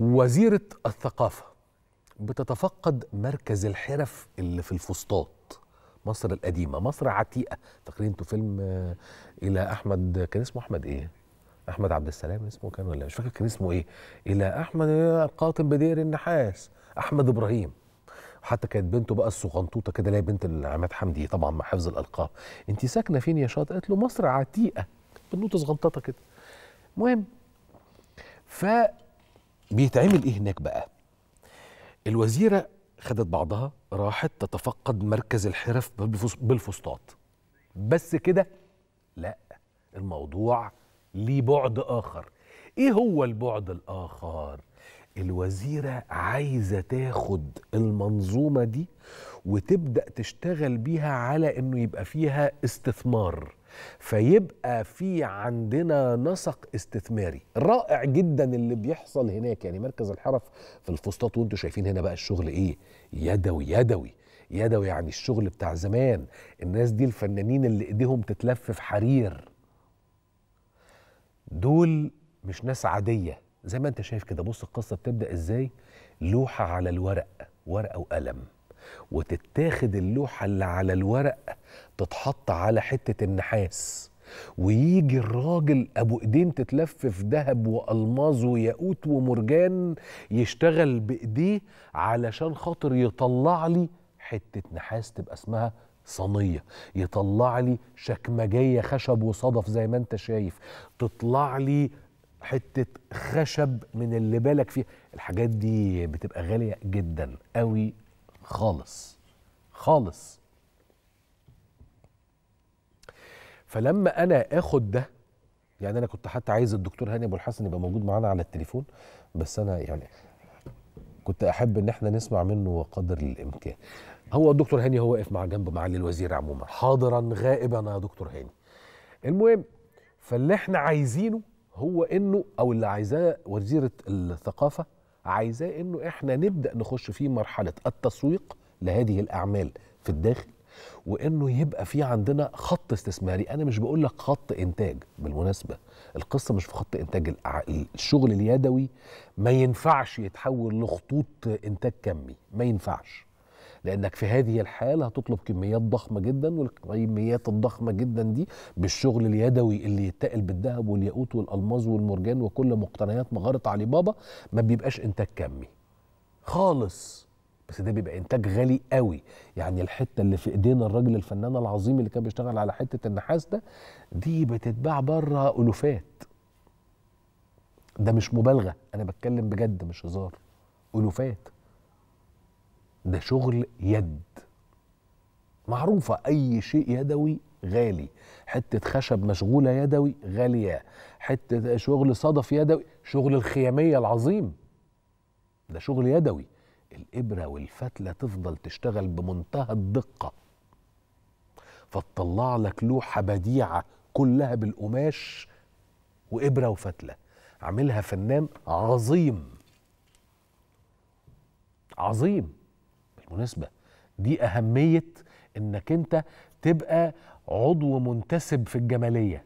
وزيرة الثقافة بتتفقد مركز الحرف اللي في الفسطاط مصر القديمة مصر عتيقة. فاكرين أنتوا فيلم آه، إلى أحمد كان اسمه أحمد إيه؟ أحمد عبد السلام اسمه كان ولا مش فاكر كان اسمه إيه؟ إلى أحمد القاطن بدير النحاس أحمد إبراهيم. حتى كانت بنته بقى الصغنطوطه كده اللي هي بنت عماد حمدي طبعا مع حفظ الألقاب. انت ساكنة فين يا شاطئ؟ قالت له مصر عتيقة. بنوتة صغنططة كده. المهم ف بيتعمل إيه هناك بقى؟ الوزيرة خدت بعضها راحت تتفقد مركز الحرف بالفس- بالفسطاط بس كده؟ لا الموضوع ليه بعد آخر. إيه هو البعد الآخر؟ الوزيرة عايزة تاخد المنظومة دي وتبدأ تشتغل بيها على إنه يبقى فيها استثمار. فيبقى في عندنا نسق استثماري. رائع جدا اللي بيحصل هناك. يعني مركز الحرف في الفسطاط وانتوا شايفين هنا بقى الشغل إيه؟ يدوي يدوي. يدوي يعني الشغل بتاع زمان. الناس دي الفنانين اللي إيديهم تتلف في حرير. دول مش ناس عادية. زي ما انت شايف كده بص القصة بتبدأ إزاي؟ لوحة على الورق ورقة وقلم. وتتاخد اللوحة اللي على الورق تتحط على حتة النحاس. ويجي الراجل أبو إيدين تتلف في ذهب وألماظ وياقوت ومرجان يشتغل بإيديه علشان خاطر يطلع لي حتة نحاس تبقى اسمها صينية. يطلع لي شكمجية خشب وصدف زي ما انت شايف. تطلع لي حتة خشب من اللي بالك فيه الحاجات دي بتبقى غالية جدا قوي خالص خالص. فلما أنا آخد ده يعني أنا كنت حتى عايز الدكتور هاني أبو الحسن يبقى موجود معانا على التليفون بس أنا يعني كنت أحب إن إحنا نسمع منه قدر الإمكان. هو الدكتور هاني هو واقف مع جنب معالي الوزير عموما. حاضرا غائبا يا دكتور هاني. المهم فاللي إحنا عايزينه هو إنه أو اللي عايزاه وزيرة الثقافة عايزاه إنه إحنا نبدأ نخش في مرحلة التسويق لهذه الأعمال في الداخل وإنه يبقى في عندنا خط استثماري. أنا مش بقول لك خط إنتاج بالمناسبة القصة مش في خط إنتاج الشغل اليدوي ما ينفعش يتحول لخطوط إنتاج كمي ما ينفعش. لأنك في هذه الحالة هتطلب كميات ضخمة جدا والكميات الضخمة جدا دي بالشغل اليدوي اللي يتقل بالذهب والياقوت والالماظ والمرجان وكل مقتنيات مغارة علي بابا ما بيبقاش إنتاج كمي. خالص. بس ده بيبقى إنتاج غالي قوي. يعني الحتة اللي في إيدينا الراجل الفنان العظيم اللي كان بيشتغل على حتة النحاس ده دي بتتباع بره ألوفات. ده مش مبالغة. أنا بتكلم بجد مش هزار. ألوفات. ده شغل يد. معروفة أي شيء يدوي غالي. حتة خشب مشغولة يدوي غالية. حتة شغل صدف يدوي شغل الخيامية العظيم. ده شغل يدوي. الإبرة والفتلة تفضل تشتغل بمنتهى الدقة. فتطلع لك لوحة بديعة كلها بالقماش وإبرة وفتلة. عاملها فنان عظيم. عظيم. بالمناسبة دي أهمية إنك أنت تبقى عضو منتسب في الجمالية.